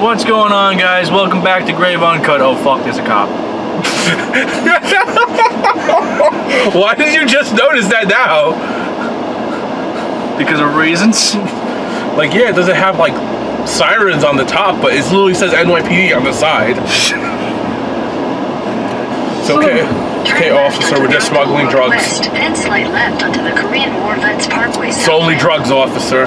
What's going on, guys? Welcome back to Grave Uncut. Oh, fuck, there's a cop. Why did you just notice that now? Because of reasons. Like, yeah, it doesn't have like sirens on the top, but it literally says NYPD on the side. It's okay. Okay, officer, we're just smuggling drugs. West, then slide left onto the Korean War Vets Parkway. It's only drugs, officer.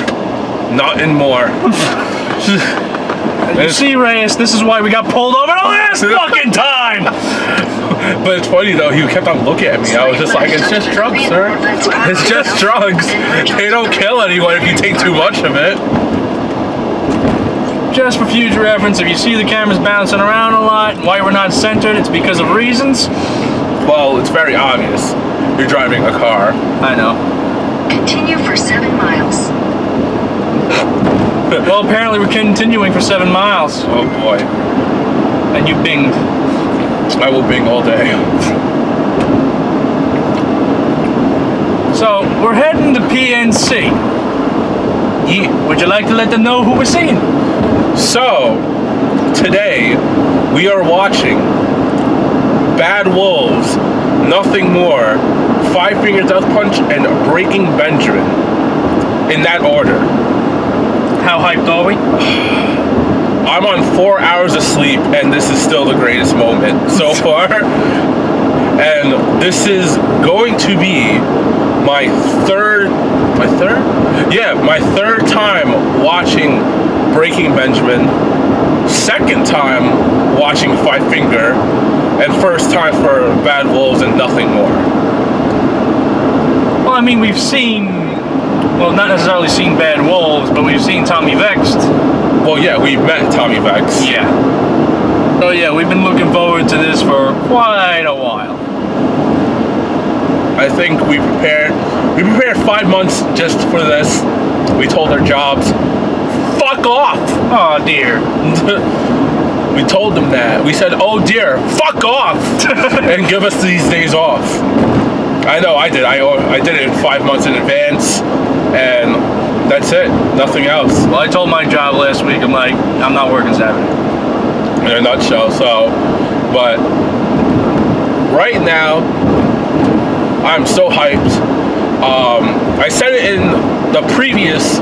Nothing more. You see, Reyes, this is why we got pulled over the last fucking time! But it's funny though, he kept on looking at me. I was just like, it's just drugs, sir. It's just drugs. They don't kill anyone if you take too much of it. Just for future reference, if you see the cameras bouncing around a lot, why we're not centered, it's because of reasons. Well, it's very obvious. You're driving a car. I know. Continue for seven miles. Well, apparently we're continuing for seven miles, Oh boy. and you binged. I will bing all day. So, we're heading to PNC. Ye- Would you like to let them know who we're seeing? So, today we are watching Bad Wolves, Nothing More, Five Finger Death Punch, and Breaking Benjamin. In that order. How hyped are we? I'm on four hours of sleep, and this is still the greatest moment so far. and this is going to be my third, my third? Yeah, my third time watching Breaking Benjamin, second time watching Five Finger, and first time for Bad Wolves and Nothing More. Well, I mean, we've seen, well, not necessarily seen Bad Wolves, but we've seen Tommy Vext. Well, yeah, we've met Tommy Vex. Yeah. So yeah, we've been looking forward to this for quite a while. I think we prepared we prepared five months just for this. We told our jobs, fuck off. Oh dear. we told them that. We said, oh dear, fuck off, and give us these days off. I know I did. I I did it five months in advance, and that's it. Nothing else. Well, I told my job last week. I'm like, I'm not working Saturday. in a nutshell. So, but right now, I'm so hyped. Um, I said it in the previous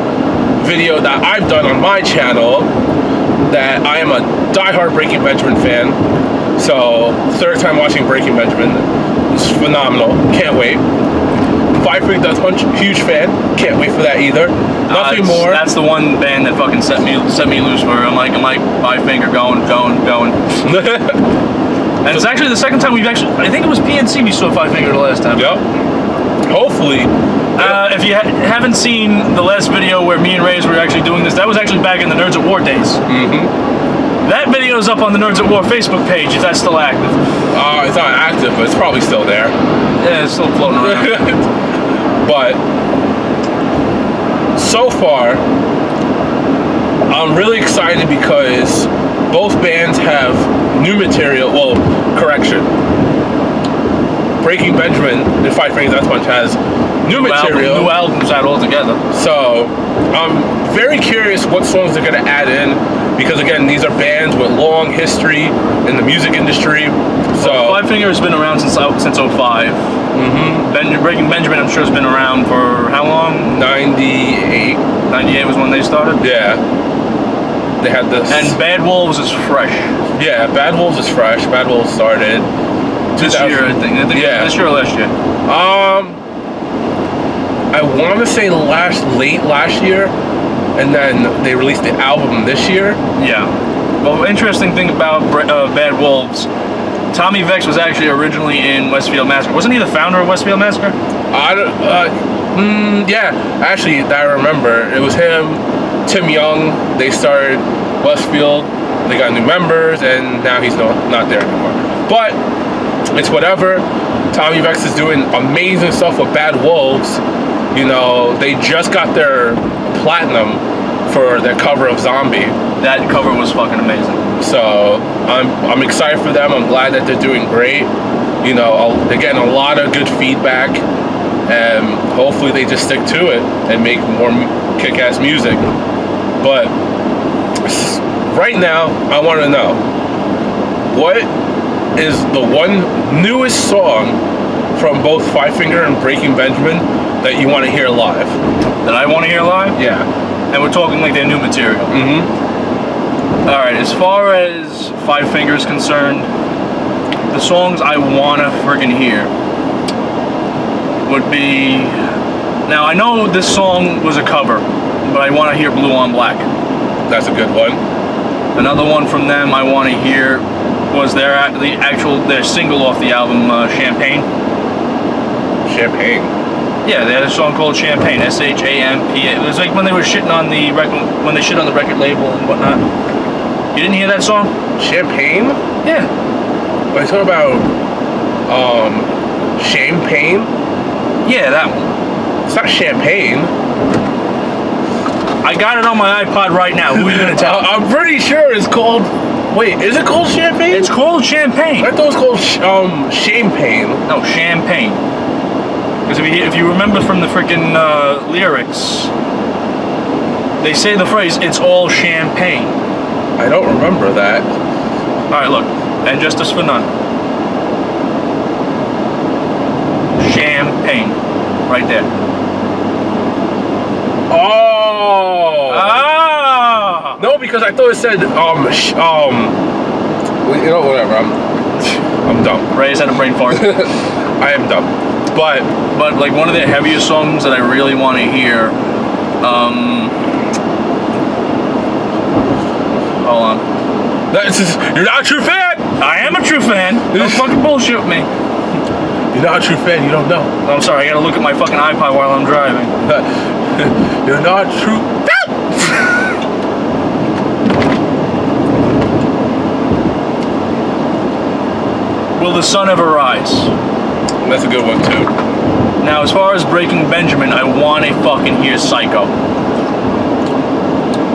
video that I've done on my channel that I am a diehard Breaking Benjamin fan. So, third time watching Breaking Benjamin. It's phenomenal. Can't wait. Five Finger Death Punch, huge fan. Can't wait for that either. Nothing Uh, more. That's the one band that fucking set me set me loose for. I'm like, I'm like, five finger going, going, going. And it's actually the second time we've actually. I think it was PNC we saw five finger the last time. yep. Hopefully. Uh, if you ha- haven't seen the last video where me and Reyes were actually doing this, that was actually back in the Nerds at War days. Mm-hmm. That video is up on the Nerds at War Facebook page if that's still active. Uh, it's not active, but it's probably still there. Yeah, it's still floating around. but so far, I'm really excited because both bands have new material. Well, correction. Breaking Benjamin and Five Finger Death Punch has new New, album, material. new albums out altogether. So I'm very curious what songs they're gonna add in because again, these are bands with long history in the music industry. So Five Finger has been around since uh, since 05. mhm, Ben, Breaking Benjamin, I'm sure, has been around for how long? 98. 98 was when they started. Yeah. They had this. And Bad Wolves is fresh. yeah, Bad Wolves is fresh. Bad Wolves started This year, I think. I think Yeah. This year or last year. Um, I want to say last late last year, and then they released the album this year. Yeah. Well, interesting thing about uh, Bad Wolves, Tommy Vex was actually originally in Westfield Massacre. Wasn't he the founder of Westfield Massacre? I don't. Uh, mm, yeah, actually, I remember. It was him, Tim Yeung. They started Westfield. They got new members, and now he's not not there anymore. But it's whatever. Tommy Vex is doing amazing stuff with Bad Wolves. You know, they just got their platinum for their cover of Zombie. That cover was fucking amazing. So I'm I'm excited for them. I'm glad that they're doing great. You know, they're getting a lot of good feedback, and hopefully they just stick to it and make more kick-ass music. But right now, I want to know what is the one newest song from both Five Finger and Breaking Benjamin that you want to hear live? That I want to hear live, Yeah. And we're talking like their new material. Mm-hmm. All right, as far as Five Fingers concerned, the songs I wanna friggin' hear would be. Now I know this song was a cover, but I want to hear Blue on Black. That's a good one. Another one from them I want to hear was their the actual their single off the album uh, Champagne. Champagne. Yeah, they had a song called Champagne. S H A M P. It was like when they were shitting on the record when they shit on the record label and whatnot. You didn't hear that song? Champagne? Yeah. Are you talking about um champagne? Yeah, that one. It's not champagne. I got it on my iPod right now. Who are you gonna tell? I'm pretty sure it's called. Wait, is it called champagne? it's called Champagne. I thought it was called sh- um champagne. No, Champagne. Because if you if you remember from the freaking uh, lyrics, they say the phrase "It's all champagne." I don't remember that. All right, look, and justice for none. Champagne, right there. Oh. Ah! No, because I thought it said um sh- um. You know, whatever. I'm I'm dumb. Reyes had a brain fart. I am dumb. But but like one of the heaviest songs that I really want to hear. Um, hold on. that's just, you're not a true fan. I am a true fan. Don't fucking bullshit with me. You're not a true fan. You don't know. I'm sorry. I gotta look at my fucking iPod while I'm driving. you're not true. Will the sun ever rise? That's a good one too. Now, as far as Breaking Benjamin, I want to fucking hear Psycho.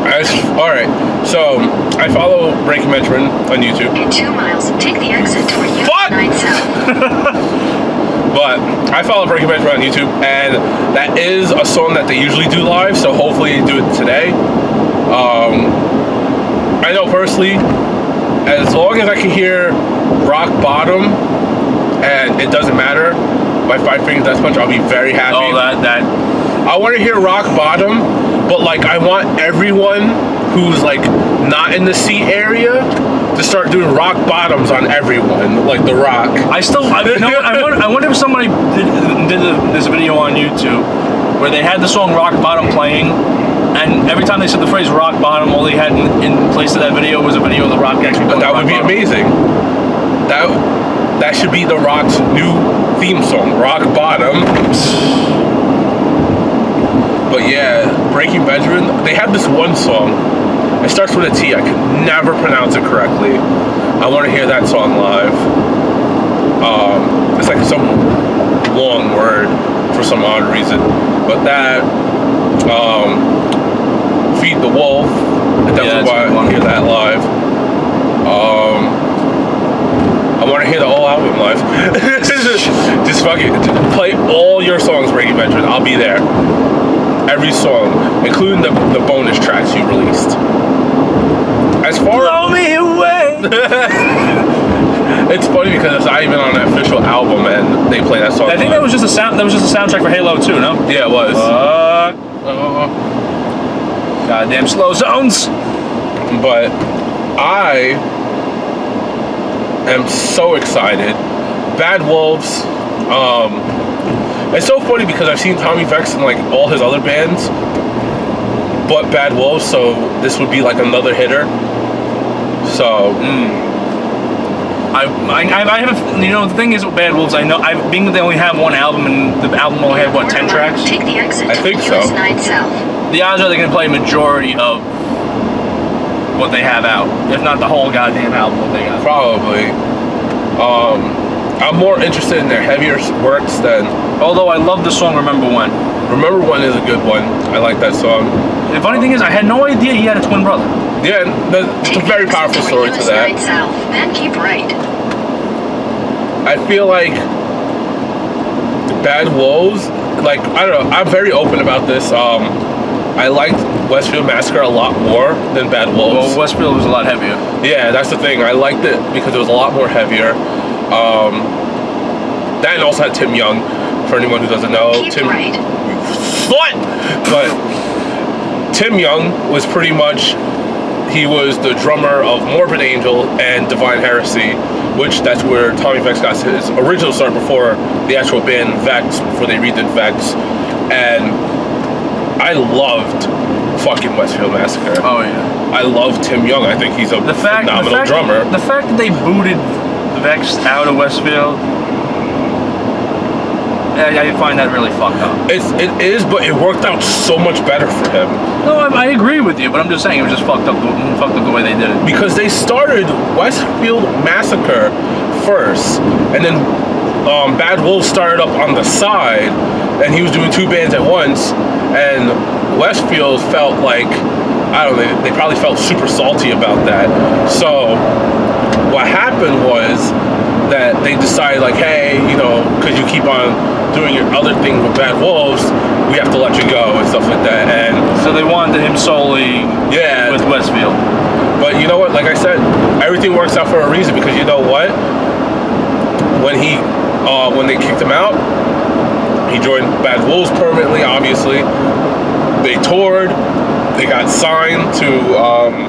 As, all right. So I follow Breaking Benjamin on YouTube. In two miles, take the exit toward Fuck! US 9 South. But I follow Breaking Benjamin on YouTube, and that is a song that they usually do live. So hopefully they do it today. Um, I know personally, as long as I can hear Rock Bottom, and it doesn't matter, by Five Fingers Death Punch, I'll be very happy. Oh, that that. I want to hear Rock Bottom, but like I want everyone who's like not in the C area to start doing rock bottoms on everyone, like The Rock. I still. I, you know? I wonder, I wonder if somebody did, did this video on YouTube where they had the song Rock Bottom playing, and every time they said the phrase Rock Bottom, all they had in, in place of that video was a video of the Rock actually. But that would be bottom. amazing. That that should be The Rock's new theme song, Rock Bottom. But yeah, Breaking Benjamin, they have this one song. It starts with a T. I can never pronounce it correctly. I want to hear that song live. Um, it's like some long word for some odd reason. But that, um, Feed the Wolf, I definitely that's a want good to one. hear that live. Um, I want to hear the whole album live. just fucking play all your songs, Breaking Benjamin. I'll be there. Every song, including the, the bonus tracks you released. As far Blow me away. it's funny because it's not even on an official album, and they play that song. I think that was just a sound. That was just a soundtrack for Halo 2, no? yeah, it was. Fuck. Uh, Goddamn slow zones. but I am so excited. Bad Wolves. Um, it's so funny because I've seen Tommy Vex in like all his other bands, but Bad Wolves. So this would be like another hitter. So I, I, I have, you know, the thing is with Bad Wolves, I know, I being that they only have one album and the album only had what ten tracks. Take the exit I toward think so. US 9 South. The odds are they're gonna play a majority of what they have out, if not the whole goddamn album what they got. probably. Um, I'm more interested in their heavier works than. Although I love the song "Remember When." Remember When is a good one. I like that song. The funny thing is, I had no idea he had a twin brother. Yeah, it's a very powerful story to that. 9 South. Then keep right. I feel like Bad Wolves, like I don't know, I'm very open about this. Um, I liked Westfield Massacre a lot more than Bad Wolves. Well, Westfield was a lot heavier. Yeah, that's the thing. I liked it because it was a lot more heavier. Um, that and also had Tim Yeung. For anyone who doesn't know, Keep Tim right. slut. But Tim Yeung was pretty much he was the drummer of Morbid Angel and Divine Heresy, which that's where Tommy Vex got his original start before the actual band Vex, before they redid Vex. And I loved fucking Westfield Massacre. Oh yeah. I love Tim Yeung. I think he's a The fact, the phenomenal fact, drummer. the fact that they booted Vex out of Westfield, I, I find that really fucked up. It's it is, but it worked out so much better for him No, I, I agree with you, but I'm just saying it was just fucked up, the, fucked up the way they did it. because they started Westfield Massacre first, and then um, Bad Wolf started up on the side, and he was doing two bands at once, and Westfield felt like I don't know, they probably felt super salty about that. So what happened was that they decided like, hey, you know, because you keep on doing your other thing with Bad Wolves, we have to let you go and stuff like that, and So they wanted him solely yeah, with Westfield. but you know what? Like I said, everything works out for a reason because you know what? When he, uh, when they kicked him out, he joined Bad Wolves permanently. Obviously, they toured. They got signed to um,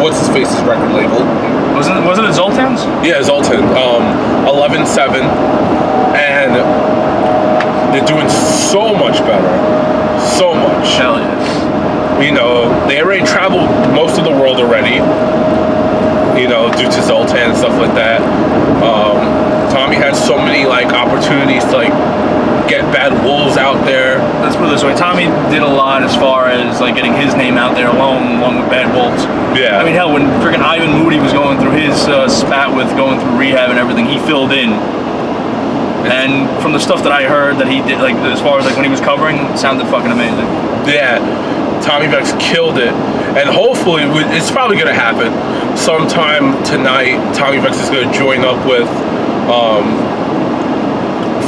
what's his face's record label? Wasn't it, wasn't it Zoltan's? Yeah, Zoltan. Um, 11-7. and they're doing so much better, so much Hell yeah. you know, they already traveled most of the world already, you know, due to Zoltan and stuff like that. Um, Tommy had so many like opportunities to like get out there. Let's put it this way. Tommy did a lot as far as like getting his name out there alone, along with Bad Wolves. Yeah. I mean, hell, when freaking Ivan Moody was going through his uh, spat with going through rehab and everything, he filled in. And from the stuff that I heard that he did, like as far as like when he was covering, it sounded fucking amazing. yeah, Tommy Vex killed it, and hopefully it's probably gonna happen sometime tonight. Tommy Vex is gonna join up with um,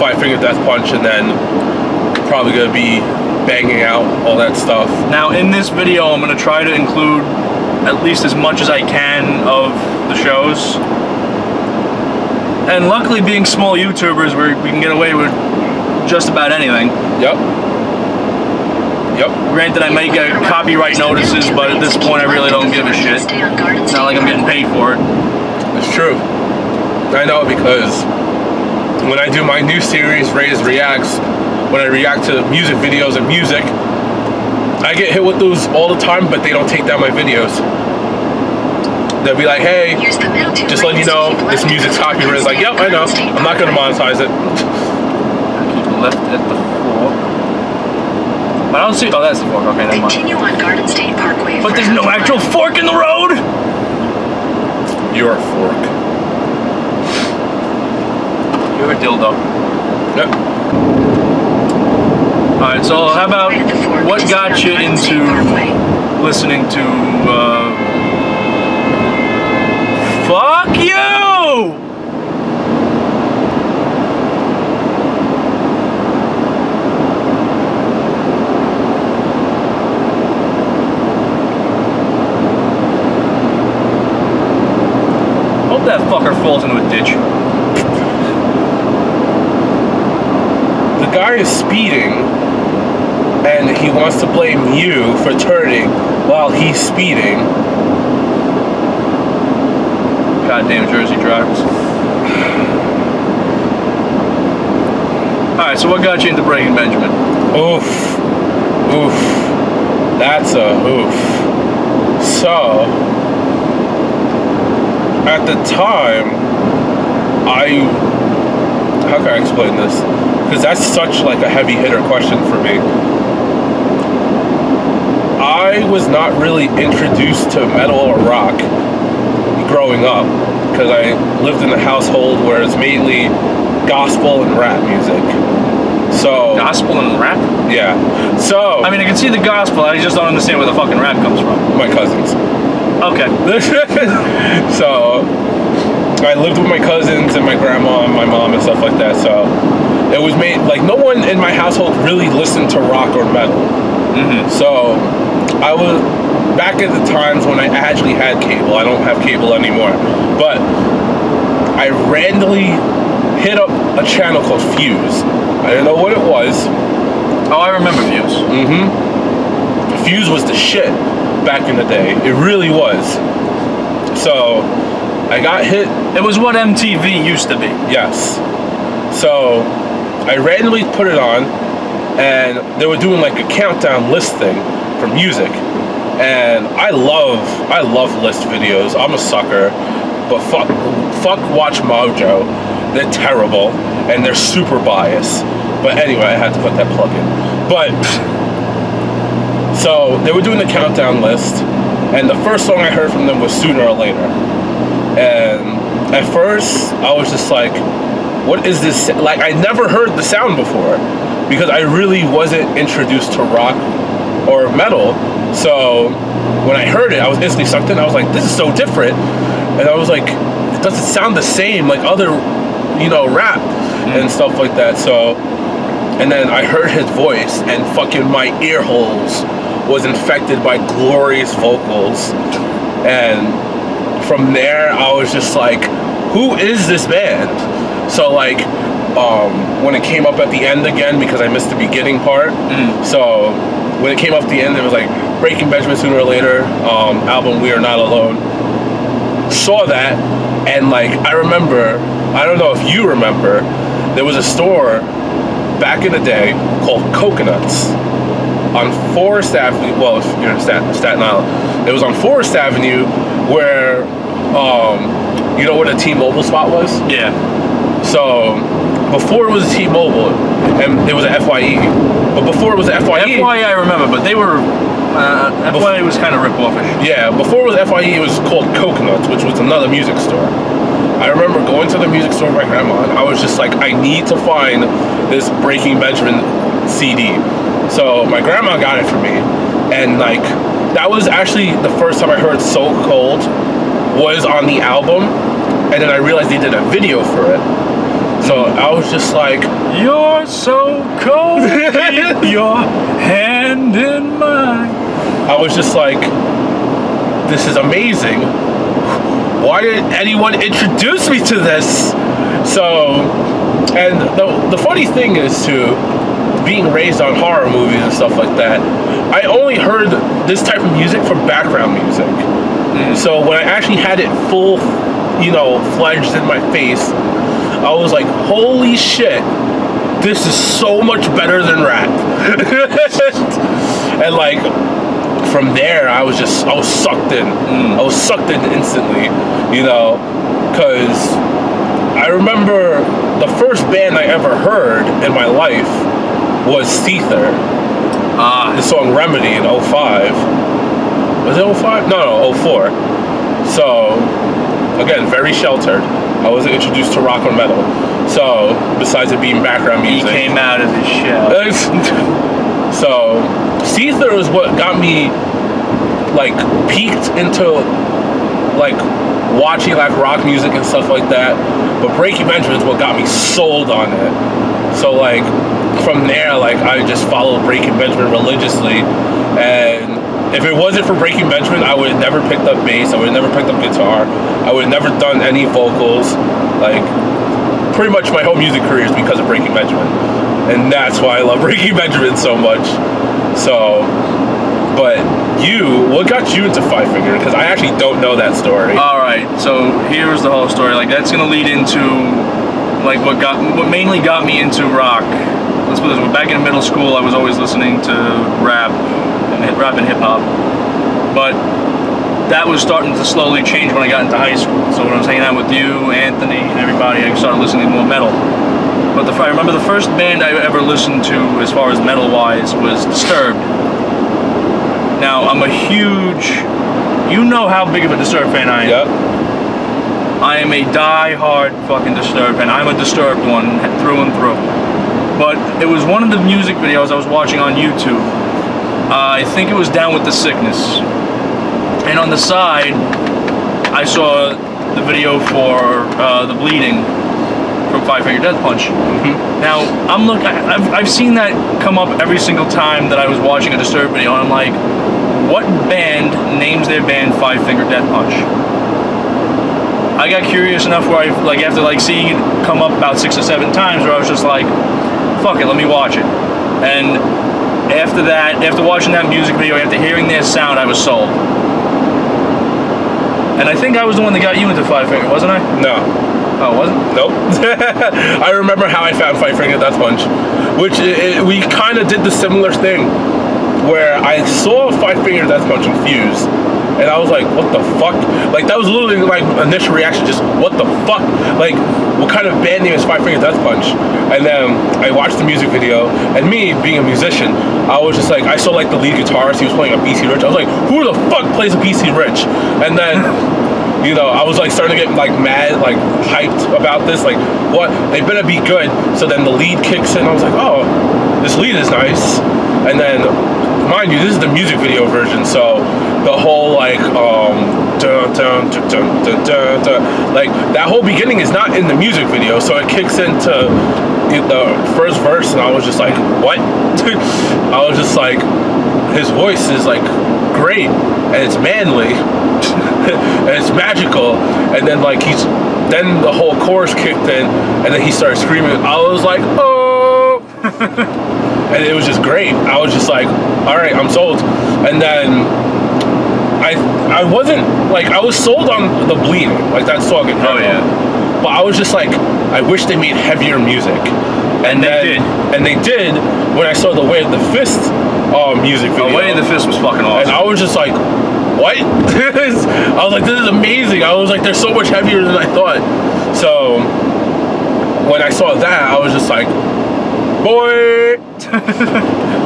Five Finger Death Punch, and then probably gonna be banging out all that stuff. Now, in this video, I'm gonna try to include at least as much as I can of the shows. And luckily, being small YouTubers, we we can get away with just about anything. Yep. Yep. Granted, I might get copyright notices, but at this point, I really don't give a shit. Stay on guard and It's not like I'm getting paid for it. It's true. I know because when I do my new series, Reyes Reacts, when I react to music videos and music, I get hit with those all the time, but they don't take down my videos. They'll be like, hey, Use the middle two just letting you know, this music's copyrighted. Like, yep, I know. I'm not gonna monetize it. Keep left at the fork. But I don't see. Oh, that's the fork. Okay, never mind. Continue on Garden State Parkway. But there's no actual fork in the road. You're a fork. You're a dildo. Yep. All right. So how about what got you into listening to? Uh, fuck you! Hope that fucker falls into a ditch. The guy is speeding, and he wants to blame you for turning while he's speeding. Goddamn Jersey drivers. Alright, so what got you into Breaking Benjamin? Oof. Oof. That's a oof. So, at the time, I. How can I explain this? Because that's such like a heavy hitter question for me. I was not really introduced to metal or rock growing up because I lived in a household where it's mainly gospel and rap music. So Gospel and rap? yeah. So I mean, I can see the gospel, I just don't understand where the fucking rap comes from. my cousins. Okay. so I lived with my cousins and my grandma and my mom and stuff like that. So it was made like no one in my household really listened to rock or metal. Mm-hmm. So I was back at the times when I actually had cable. I don't have cable anymore, but I randomly hit up a channel called Fuse. I didn't know what it was. Oh, I remember Fuse. Mm-hmm. Fuse was the shit back in the day. It really was. So I got hit It was what MTV used to be. Yes. So I randomly put it on, and they were doing like a countdown list thing for music. And I love, I love list videos. I'm a sucker, but fuck, fuck Watch Mojo. They're terrible, and they're super biased. But anyway, I had to put that plug in. But so they were doing the countdown list, and the first song I heard from them was "Sooner or Later." And at first, I was just like, what is this? Like, I never heard the sound before because I really wasn't introduced to rock or metal. So when I heard it, I was instantly sucked in. I was like, this is so different. And I was like, it doesn't sound the same like other, you know, rap and stuff like that. So, and then I heard his voice, and fucking my ear holes was infected by glorious vocals. And from there I was just like, who is this band? So like um, when it came up at the end again because I missed the beginning part. So when it came up at the end, it was like Breaking Benjamin sooner or later um, album We Are Not Alone. Saw that and like I remember, I don't know if you remember, there was a store back in the day called Coconuts on Forest Avenue. Well, if you're in Staten, Staten Island, it was on Forest Avenue where, um, you know where the T-Mobile spot was. Yeah. So before it was T-Mobile, and it was a FYE. But before it was a FYE, FYE I remember, but they were uh, FYE was kind of rip offish. yeah, before it was FYE, it was called Coconuts, which was another music store. I remember going to the music store with my grandma, and I was just like, I need to find this Breaking Benjamin CD. So my grandma got it for me, and like that was actually the first time I heard So Cold was on the album, and then I realized they did a video for it. So I was just like, You're so cold, keep your hand in mine. I was just like, this is amazing. Why didn't anyone introduce me to this? So, and the, the funny thing is, too, being raised on horror movies and stuff like that, I only heard this type of music for background music. Mm. So when I actually had it full, you know, fledged in my face, I was like, holy shit, this is so much better than rap. and like, from there, I was just, I was sucked in. I was sucked in instantly, you know, because I remember the first band I ever heard in my life was Seether, Ah, the song Remedy in 05. Was it 05? No, no, 04. So, again, very sheltered. I wasn't introduced to rock or metal. So, besides it being background he music. came out of his shell. so, Seether is what got me like peaked into like watching like rock music and stuff like that. But Breaking Benjamin is what got me sold on it. So like from there, like I just followed Breaking Benjamin religiously, and if it wasn't for Breaking Benjamin, I would have never picked up bass. I would have never picked up guitar. I would have never done any vocals. Like pretty much my whole music career is because of Breaking Benjamin, and that's why I love Breaking Benjamin so much. So, but you, what got you into Five Finger? Because I actually don't know that story. All right, so here's the whole story. Like that's gonna lead into like what got what mainly got me into rock. Let's put this. Back in middle school, I was always listening to rap and rap and hip hop, but that was starting to slowly change when I got into high school. So when I was hanging out with you, Anthony, and everybody, I started listening to more metal. But the, I remember the first band I ever listened to, as far as metal wise, was Disturbed. Now I'm a huge, you know how big of a Disturbed fan I am. Yep. I am a die-hard fucking Disturbed fan. I'm a Disturbed one through and through. But it was one of the music videos I was watching on YouTube. Uh, I think it was Down with the Sickness. And on the side, I saw the video for uh, The Bleeding from Five Finger Death Punch. Now, I'm look. I- I've, I've seen that come up every single time that I was watching a Disturbed video, and I'm like, what band names their band Five Finger Death Punch? I got curious enough where I like after like seeing it come up about six or seven times, where I was just like, "Fuck it, let me watch it." And after that, after watching that music video, after hearing their sound, I was sold. And I think I was the one that got you into Five Finger, wasn't I? No. Oh, wasn't? Nope. I remember how I found Five Finger Death Punch, which i i we kind of did the similar thing, where I saw Five Finger Death Punch Fuse, and I was like, "What the fuck?" Like that was literally like initial reaction, just "What the fuck?" Like, what kind of band name is Five Finger Death Punch? And then I watched the music video, and me being a musician, I was just like, I saw like the lead guitarist, he was playing a BC Rich. I was like, "Who the fuck plays a BC Rich?" And then. you know, I was like starting to get like mad, like hyped about this. Like, what? They better be good. So then the lead kicks in. I was like, oh, this lead is nice. And then, mind you, this is the music video version. So the whole like, um, dun, dun, dun, dun, dun, dun, dun, like that whole beginning is not in the music video. So it kicks into the first verse, and I was just like, what? I was just like, his voice is like great and it's manly and it's magical and then like he's then the whole chorus kicked in and then he started screaming i was like oh and it was just great i was just like all right i'm sold and then i i wasn't like i was sold on the bleeding like that song in Oh, yeah. but i was just like i wish they made heavier music And they then- did. and they did when i saw the way of the fist uh, music video The Way of the Fist was fucking and awesome. I was just like, what? I was like, this is amazing. I was like, they're so much heavier than I thought. So when I saw that, I was just like, boy.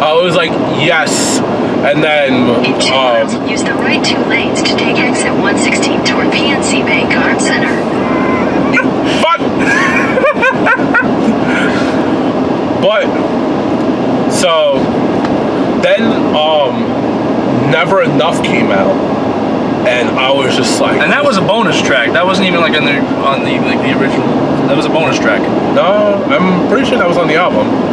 I was like, yes. And then, In two miles, um, use the right two lanes to take exit 116 toward PNC Bank Arts Center. fuck. but so then, um, Never Enough came out, and I was just like, and that was a bonus track. That wasn't even like on the on the like the original. That was a bonus track. No, I'm pretty sure that was on the album.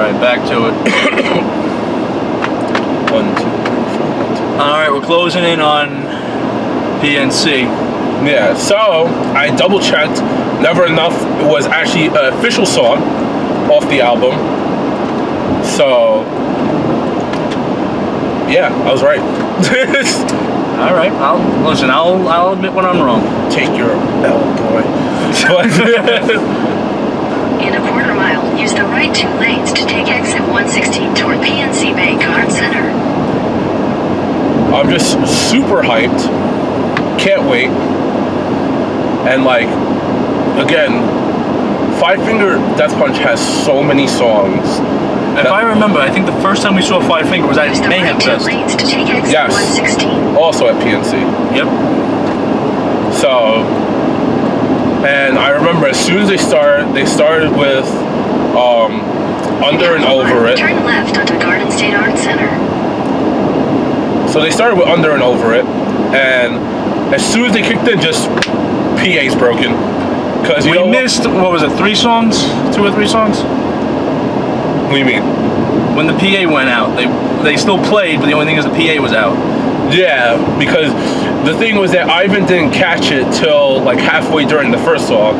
All right, back to it. One, two, three, four. All right, we're closing in on PNC. Yeah, so I double checked. Never Enough was actually an official song off the album. So, yeah, I was right. All right, I'll listen. I'll I'll admit when I'm wrong. Take your L, boy. But, In a quarter mile, use the right two lanes to take exit 116 toward PNC Bank Arts Center. I'm just super hyped. Can't wait. And like, again, Five Finger Death Punch has so many songs. If I remember, I think the first time we saw Five Finger was at Use the Mayhem right two Fest. lanes to take exit Yes. 116. Also at PNC. Yep. So, and I remember as soon as they started, they started with um, Under and Over It. Turn left onto Garden State Arts Center. So they started with Under and Over It, and as soon as they kicked in, just PA's broken. Because you We know what- missed what was it? Three songs? Two or three songs? What do you mean? When the PA went out, they they still played, but the only thing is the PA was out. Yeah, because the thing was that Ivan didn't catch it till like halfway during the first song,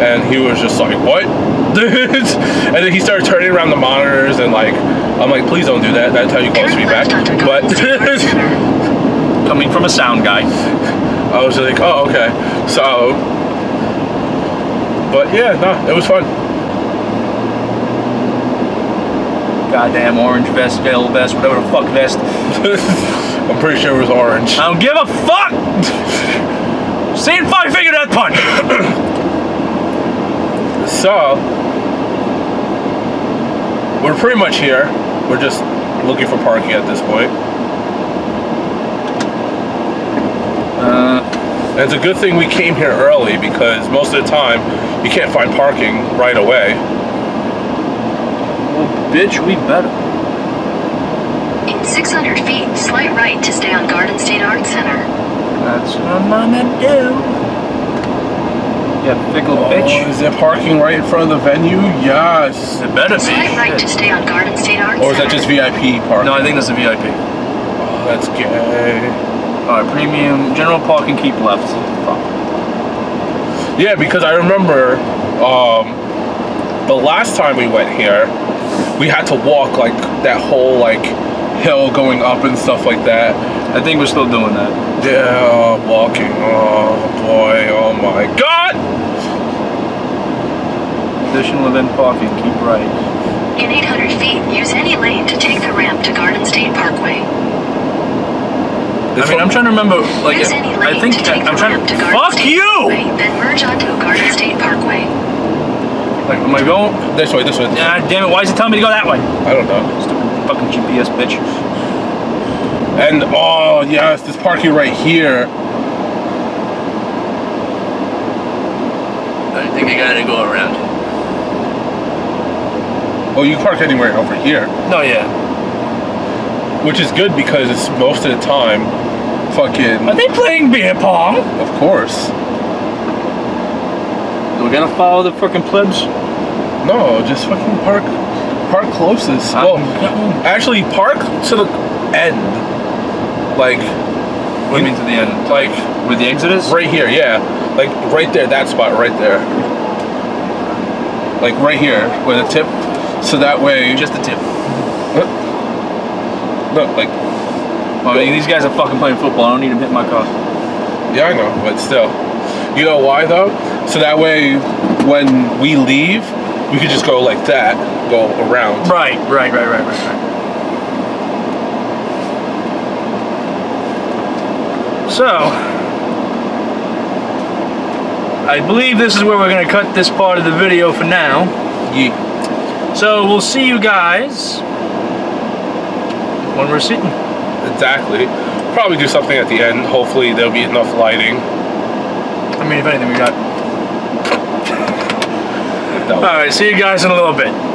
and he was just like, "What?" Dude. and then he started turning around the monitors, and like, I'm like, "Please don't do that. That's how you cause Turn feedback." left onto But Garden State Arts Center. Coming from a sound guy. I was like, "Oh, okay." So, but yeah, no, it was fun. Goddamn orange vest, veil vest, whatever the fuck vest. I'm pretty sure it was orange. I don't give a fuck. Seeing Five Finger Death Punch. So, we're pretty much here. We're just looking for parking at this point. Uh, And it's a good thing we came here early because most of the time you can't find parking right away. well, bitch, we better. In 600 feet, slight right to stay on Garden State Arts Center. That's what I'm gonna do. Yeah, fickle Oh, bitch. is there parking right in front of the venue? Yes. It better be. Swipe right to stay on Garden State Arts Or is that just VIP parking? No, I think that's a VIP. Oh, that's gay. All right, premium, general parking, keep left. Fuck. Yeah, because I remember um, the last time we went here, we had to walk like that whole like hill going up and stuff like that. I think we're still doing that. Yeah, walking. Oh boy. Oh my God. Additional event parking, keep right. In 800 feet, use any lane to take the ramp to Garden State Parkway. I mean, I'm trying to remember. Like, use any lane I think to take I'm the trying ramp to to. Garden Fuck State you! Parkway, then merge onto Garden State Parkway. Like, am I going? this way. This way. Ah, damn it! Why is it telling me to go that way? I don't know. Stupid fucking GPS bitch. And oh yes, this parking right here. I think I gotta go around. Oh, you can park anywhere over here, No, yeah. which is good because it's most of the time fucking. Are they playing beer pong? Of course. We're gonna follow the fucking plebs. No, just fucking park. Park closest. I'm well, actually, park to the end. Like, What do you mean to the end? like Where the exit is? right here. Yeah, like right there. That spot right there. Like right here, where the tip. So that way, Just the tip. Look, like I mean, these guys are fucking playing football. I don't need them hitting my car. Yeah, I know, but still. You know why though? So that way, when we leave, we could just go like that, go around. Right, right, right, right, right, right. So, I believe this is where we're going to cut this part of the video for now. Yeah. So, we'll see you guys when we're sitting. Exactly. Probably do something at the end. Hopefully, there'll be enough lighting. I mean, if anything, we got. All right, see you guys in a little bit.